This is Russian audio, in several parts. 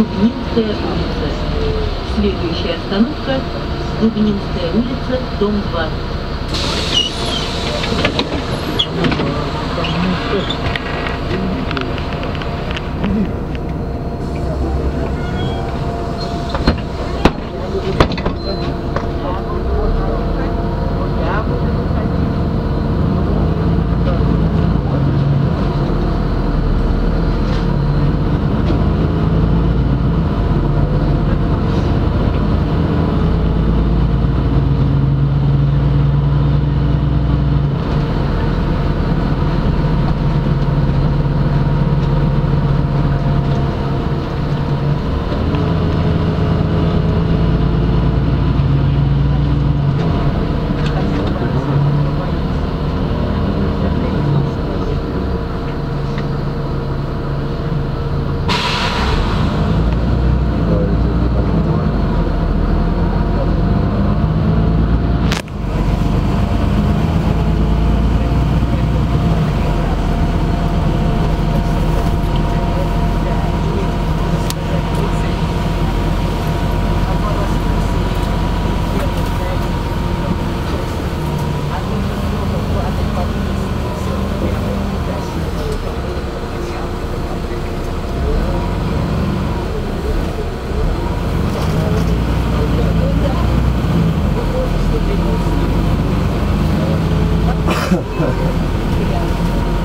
Дубнинская улица. Следующая остановка Дубнинская улица, дом 2.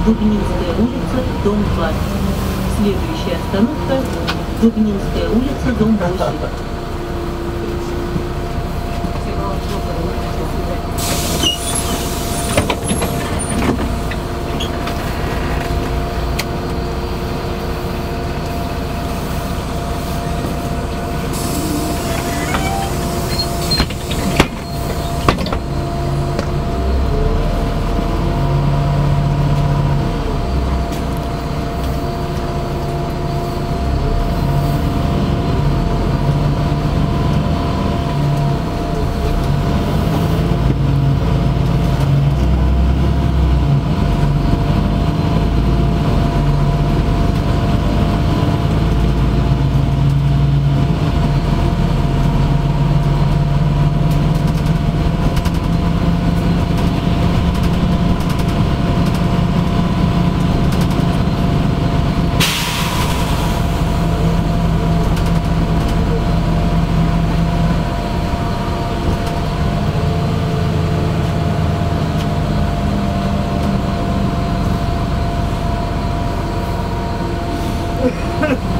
Дубнинская улица, дом 2. Следующая остановка Дубнинская улица, дом 8. Ha ha ha!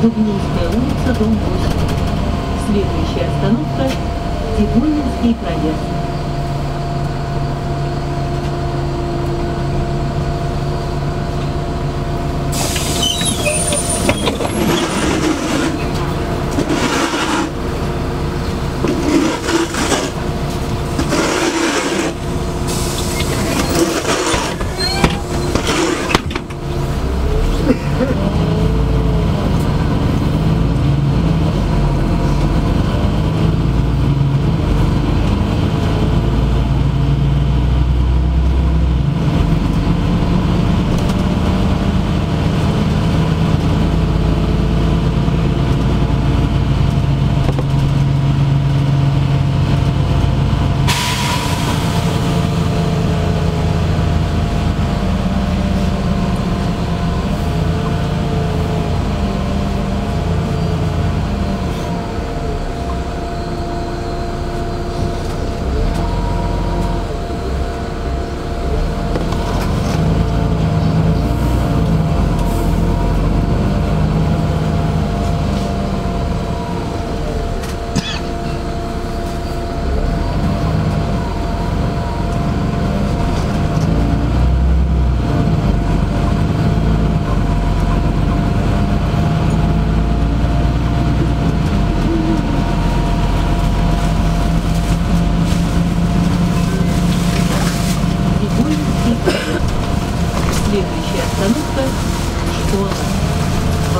Дубнинская улица, дом 8. Следующая остановка Тигульнинский проезд.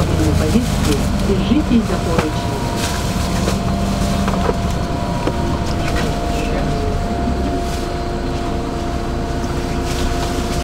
Время поездки держитесь за поручни.